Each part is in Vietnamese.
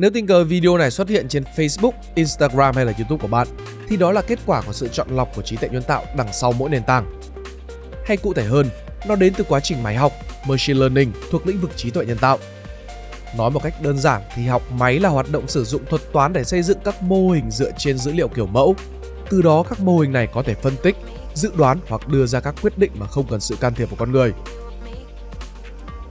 Nếu tình cờ video này xuất hiện trên Facebook, Instagram hay là YouTube của bạn, thì đó là kết quả của sự chọn lọc của trí tuệ nhân tạo đằng sau mỗi nền tảng. Hay cụ thể hơn, nó đến từ quá trình máy học, machine learning thuộc lĩnh vực trí tuệ nhân tạo. Nói một cách đơn giản thì học máy là hoạt động sử dụng thuật toán để xây dựng các mô hình dựa trên dữ liệu kiểu mẫu. Từ đó các mô hình này có thể phân tích, dự đoán hoặc đưa ra các quyết định mà không cần sự can thiệp của con người.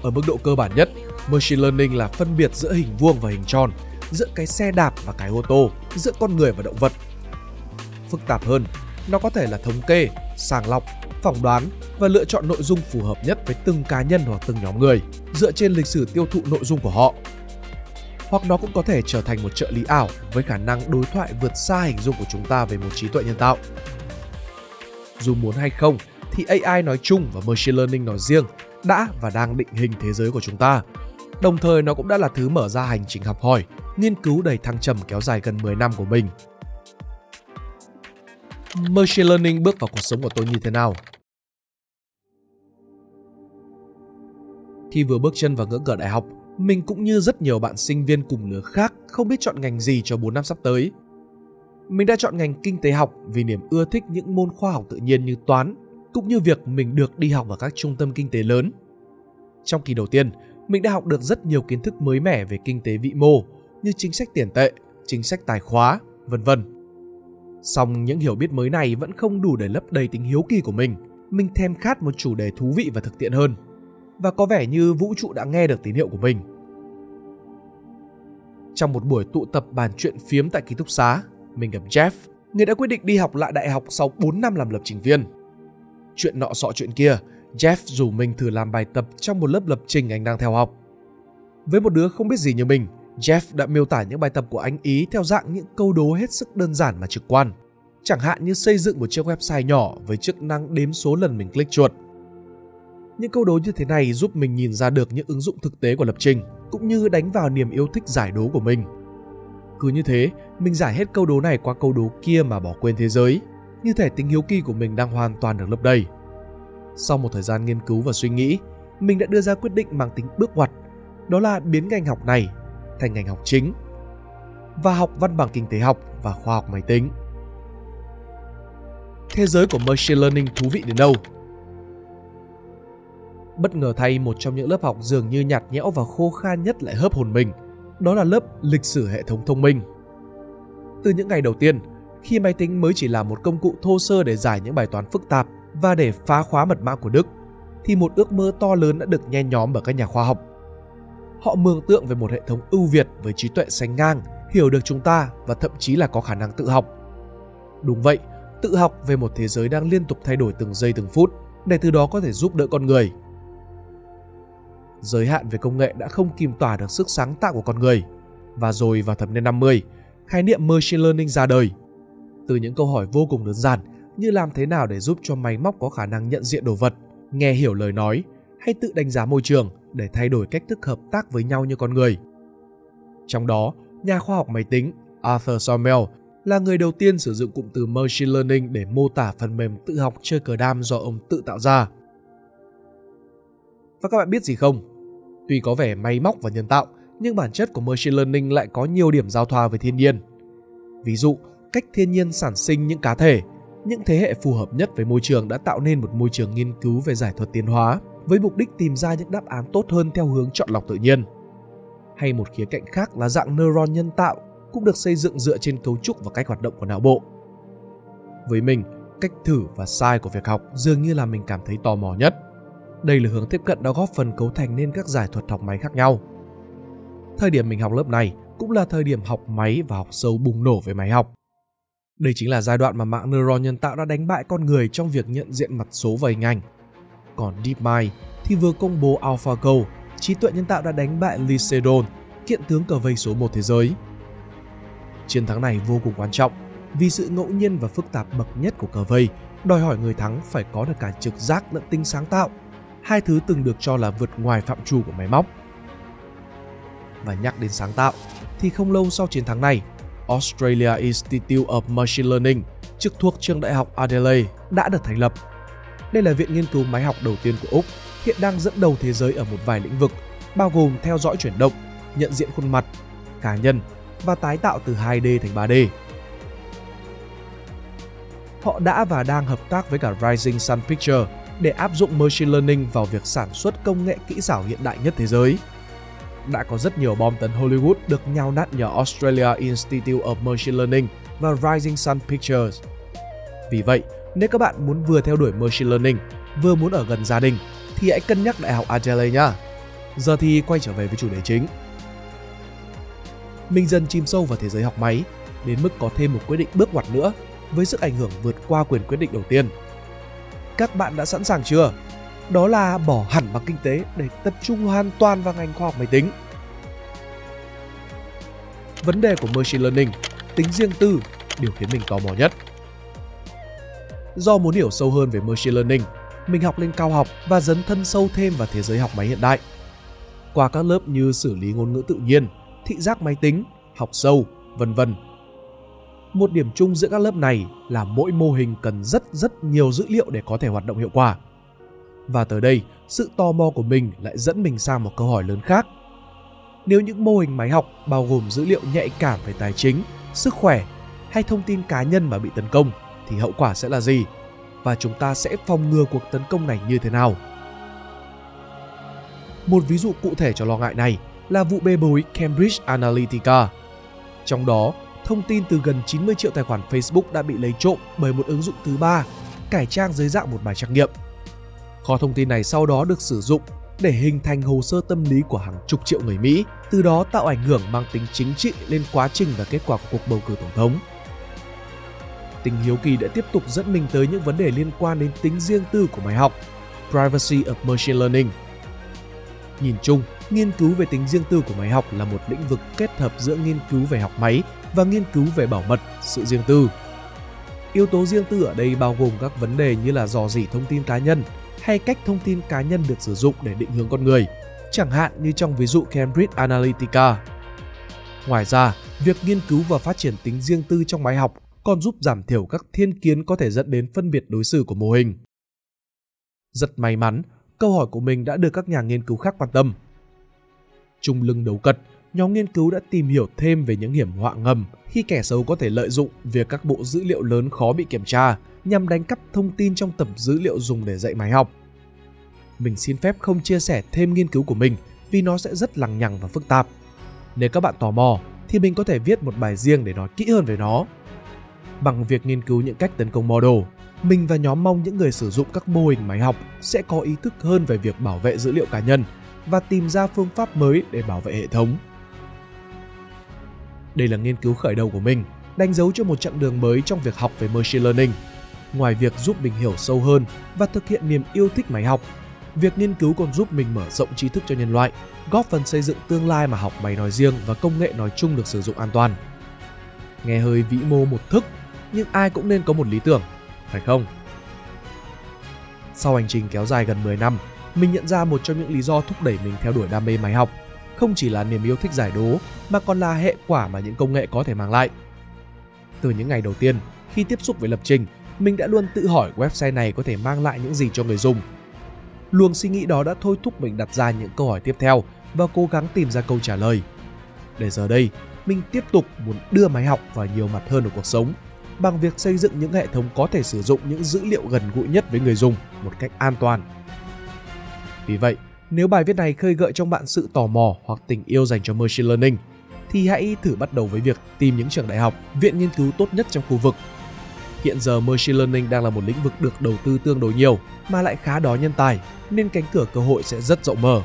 Ở mức độ cơ bản nhất, machine learning là phân biệt giữa hình vuông và hình tròn, giữa cái xe đạp và cái ô tô, giữa con người và động vật. Phức tạp hơn, nó có thể là thống kê, sàng lọc, phỏng đoán và lựa chọn nội dung phù hợp nhất với từng cá nhân hoặc từng nhóm người dựa trên lịch sử tiêu thụ nội dung của họ. Hoặc nó cũng có thể trở thành một trợ lý ảo với khả năng đối thoại vượt xa hình dung của chúng ta về một trí tuệ nhân tạo. Dù muốn hay không thì AI nói chung và machine learning nói riêng đã và đang định hình thế giới của chúng ta. Đồng thời nó cũng đã là thứ mở ra hành trình học hỏi, nghiên cứu đầy thăng trầm kéo dài gần 10 năm của mình. Machine learning bước vào cuộc sống của tôi như thế nào? Khi vừa bước chân vào ngưỡng cửa đại học, mình cũng như rất nhiều bạn sinh viên cùng lứa khác không biết chọn ngành gì cho 4 năm sắp tới. Mình đã chọn ngành kinh tế học vì niềm ưa thích những môn khoa học tự nhiên như toán, cũng như việc mình được đi học ở các trung tâm kinh tế lớn. Trong kỳ đầu tiên, mình đã học được rất nhiều kiến thức mới mẻ về kinh tế vĩ mô như chính sách tiền tệ, chính sách tài khóa, vân vân. Song những hiểu biết mới này vẫn không đủ để lấp đầy tính hiếu kỳ của mình. Mình thèm khát một chủ đề thú vị và thực tiện hơn. Và có vẻ như vũ trụ đã nghe được tín hiệu của mình. Trong một buổi tụ tập bàn chuyện phiếm tại ký túc xá, mình gặp Jeff, người đã quyết định đi học lại đại học sau 4 năm làm lập trình viên chuyện nọ sọ chuyện kia, Jeff rủ mình thử làm bài tập trong một lớp lập trình anh đang theo học. Với một đứa không biết gì như mình, Jeff đã miêu tả những bài tập của anh ý theo dạng những câu đố hết sức đơn giản mà trực quan. Chẳng hạn như xây dựng một chiếc website nhỏ với chức năng đếm số lần mình click chuột. Những câu đố như thế này giúp mình nhìn ra được những ứng dụng thực tế của lập trình, cũng như đánh vào niềm yêu thích giải đố của mình. Cứ như thế, mình giải hết câu đố này qua câu đố kia mà bỏ quên thế giới, như thể tính hiếu kỳ của mình đang hoàn toàn được lấp đầy. Sau một thời gian nghiên cứu và suy nghĩ, mình đã đưa ra quyết định mang tính bước ngoặt, đó là biến ngành học này thành ngành học chính và học văn bằng kinh tế học và khoa học máy tính. Thế giới của machine learning thú vị đến đâu? Bất ngờ thay một trong những lớp học dường như nhạt nhẽo và khô khan nhất lại hớp hồn mình, đó là lớp lịch sử hệ thống thông minh. Từ những ngày đầu tiên, khi máy tính mới chỉ là một công cụ thô sơ để giải những bài toán phức tạp và để phá khóa mật mã của Đức, thì một ước mơ to lớn đã được nhen nhóm bởi các nhà khoa học. Họ mường tượng về một hệ thống ưu việt với trí tuệ sánh ngang, hiểu được chúng ta và thậm chí là có khả năng tự học. Đúng vậy, tự học về một thế giới đang liên tục thay đổi từng giây từng phút để từ đó có thể giúp đỡ con người. Giới hạn về công nghệ đã không kìm tỏa được sức sáng tạo của con người. Và rồi vào thập niên 50, khái niệm machine learning ra đời từ những câu hỏi vô cùng đơn giản như làm thế nào để giúp cho máy móc có khả năng nhận diện đồ vật, nghe hiểu lời nói hay tự đánh giá môi trường để thay đổi cách thức hợp tác với nhau như con người. Trong đó, nhà khoa học máy tính Arthur Sommel là người đầu tiên sử dụng cụm từ machine learning để mô tả phần mềm tự học chơi cờ đam do ông tự tạo ra. Và các bạn biết gì không? Tuy có vẻ máy móc và nhân tạo, nhưng bản chất của machine learning lại có nhiều điểm giao thoa với thiên nhiên. Ví dụ, cách thiên nhiên sản sinh những cá thể, những thế hệ phù hợp nhất với môi trường đã tạo nên một môi trường nghiên cứu về giải thuật tiến hóa với mục đích tìm ra những đáp án tốt hơn theo hướng chọn lọc tự nhiên. Hay một khía cạnh khác là dạng neuron nhân tạo cũng được xây dựng dựa trên cấu trúc và cách hoạt động của não bộ. Với mình, cách thử và sai của việc học dường như là mình cảm thấy tò mò nhất. Đây là hướng tiếp cận đã góp phần cấu thành nên các giải thuật học máy khác nhau. Thời điểm mình học lớp này cũng là thời điểm học máy và học sâu bùng nổ về máy học. Đây chính là giai đoạn mà mạng neuron nhân tạo đã đánh bại con người trong việc nhận diện mặt số và hình ảnh. Còn DeepMind thì vừa công bố AlphaGo, trí tuệ nhân tạo đã đánh bại Lee Sedol, kiện tướng cờ vây số 1 thế giới. Chiến thắng này vô cùng quan trọng vì sự ngẫu nhiên và phức tạp bậc nhất của cờ vây đòi hỏi người thắng phải có được cả trực giác lẫn tinh sáng tạo, hai thứ từng được cho là vượt ngoài phạm trù của máy móc. Và nhắc đến sáng tạo, thì không lâu sau chiến thắng này, Australia Institute of Machine Learning, trực thuộc trường đại học Adelaide, đã được thành lập. Đây là viện nghiên cứu máy học đầu tiên của Úc, hiện đang dẫn đầu thế giới ở một vài lĩnh vực, bao gồm theo dõi chuyển động, nhận diện khuôn mặt, cá nhân và tái tạo từ 2D thành 3D. Họ đã và đang hợp tác với cả Rising Sun Picture để áp dụng machine learning vào việc sản xuất công nghệ kỹ xảo hiện đại nhất thế giới. Đã có rất nhiều bom tấn Hollywood được nhào nát nhờ Australia Institute of Machine Learning và Rising Sun Pictures. Vì vậy, nếu các bạn muốn vừa theo đuổi machine learning, vừa muốn ở gần gia đình, thì hãy cân nhắc Đại học Adelaide nhé. Giờ thì quay trở về với chủ đề chính. Mình dần chìm sâu vào thế giới học máy, đến mức có thêm một quyết định bước ngoặt nữa với sức ảnh hưởng vượt qua quyền quyết định đầu tiên. Các bạn đã sẵn sàng chưa? Đó là bỏ hẳn bằng kinh tế để tập trung hoàn toàn vào ngành khoa học máy tính. Vấn đề của machine learning, tính riêng tư, điều khiến mình tò mò nhất. Do muốn hiểu sâu hơn về machine learning, mình học lên cao học và dấn thân sâu thêm vào thế giới học máy hiện đại. Qua các lớp như xử lý ngôn ngữ tự nhiên, thị giác máy tính, học sâu, vân vân một điểm chung giữa các lớp này là mỗi mô hình cần rất rất nhiều dữ liệu để có thể hoạt động hiệu quả. Và tới đây, sự tò mò của mình lại dẫn mình sang một câu hỏi lớn khác. Nếu những mô hình máy học bao gồm dữ liệu nhạy cảm về tài chính, sức khỏe hay thông tin cá nhân mà bị tấn công thì hậu quả sẽ là gì? Và chúng ta sẽ phòng ngừa cuộc tấn công này như thế nào? Một ví dụ cụ thể cho lo ngại này là vụ bê bối Cambridge Analytica. Trong đó, thông tin từ gần 90 triệu tài khoản Facebook đã bị lấy trộm bởi một ứng dụng thứ ba, cải trang dưới dạng một bài trắc nghiệm. Kho thông tin này sau đó được sử dụng để hình thành hồ sơ tâm lý của hàng chục triệu người Mỹ, từ đó tạo ảnh hưởng mang tính chính trị lên quá trình và kết quả của cuộc bầu cử tổng thống. Tình hiếu kỳ đã tiếp tục dẫn mình tới những vấn đề liên quan đến tính riêng tư của máy học, Privacy of Machine Learning. Nhìn chung, nghiên cứu về tính riêng tư của máy học là một lĩnh vực kết hợp giữa nghiên cứu về học máy và nghiên cứu về bảo mật, sự riêng tư. Yếu tố riêng tư ở đây bao gồm các vấn đề như là dò dỉ thông tin cá nhân hay cách thông tin cá nhân được sử dụng để định hướng con người, chẳng hạn như trong ví dụ Cambridge Analytica. Ngoài ra, việc nghiên cứu và phát triển tính riêng tư trong máy học còn giúp giảm thiểu các thiên kiến có thể dẫn đến phân biệt đối xử của mô hình. Rất may mắn, câu hỏi của mình đã được các nhà nghiên cứu khác quan tâm. Trung lưng đấu cật, nhóm nghiên cứu đã tìm hiểu thêm về những hiểm họa ngầm khi kẻ xấu có thể lợi dụng việc các bộ dữ liệu lớn khó bị kiểm tra nhằm đánh cắp thông tin trong tập dữ liệu dùng để dạy máy học. Mình xin phép không chia sẻ thêm nghiên cứu của mình vì nó sẽ rất lằng nhằng và phức tạp. Nếu các bạn tò mò thì mình có thể viết một bài riêng để nói kỹ hơn về nó. Bằng việc nghiên cứu những cách tấn công model, mình và nhóm mong những người sử dụng các mô hình máy học sẽ có ý thức hơn về việc bảo vệ dữ liệu cá nhân và tìm ra phương pháp mới để bảo vệ hệ thống. Đây là nghiên cứu khởi đầu của mình, đánh dấu cho một chặng đường mới trong việc học về machine learning. Ngoài việc giúp mình hiểu sâu hơn và thực hiện niềm yêu thích máy học, việc nghiên cứu còn giúp mình mở rộng trí thức cho nhân loại, góp phần xây dựng tương lai mà học máy nói riêng và công nghệ nói chung được sử dụng an toàn. Nghe hơi vĩ mô một thức, nhưng ai cũng nên có một lý tưởng, phải không? Sau hành trình kéo dài gần 10 năm, mình nhận ra một trong những lý do thúc đẩy mình theo đuổi đam mê máy học không chỉ là niềm yêu thích giải đố mà còn là hệ quả mà những công nghệ có thể mang lại. Từ những ngày đầu tiên, khi tiếp xúc với lập trình, mình đã luôn tự hỏi website này có thể mang lại những gì cho người dùng. Luồng suy nghĩ đó đã thôi thúc mình đặt ra những câu hỏi tiếp theo và cố gắng tìm ra câu trả lời. Để giờ đây, mình tiếp tục muốn đưa máy học vào nhiều mặt hơn ở cuộc sống bằng việc xây dựng những hệ thống có thể sử dụng những dữ liệu gần gũi nhất với người dùng một cách an toàn. Vì vậy, nếu bài viết này khơi gợi trong bạn sự tò mò hoặc tình yêu dành cho machine learning, thì hãy thử bắt đầu với việc tìm những trường đại học, viện nghiên cứu tốt nhất trong khu vực. Hiện giờ machine learning đang là một lĩnh vực được đầu tư tương đối nhiều mà lại khá đói nhân tài, nên cánh cửa cơ hội sẽ rất rộng mở.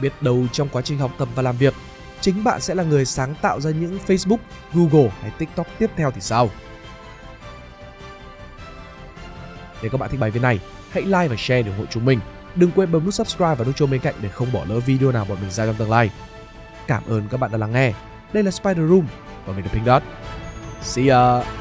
Biết đâu trong quá trình học tập và làm việc, chính bạn sẽ là người sáng tạo ra những Facebook, Google hay TikTok tiếp theo thì sao? Nếu các bạn thích bài viết này, hãy like và share để ủng hộ chúng mình Đừng quên bấm nút subscribe và nút chuông bên cạnh để không bỏ lỡ video nào bọn mình ra trong tương lai. Cảm ơn các bạn đã lắng nghe. Đây là Spider Room và mình là Pink Dot. See ya!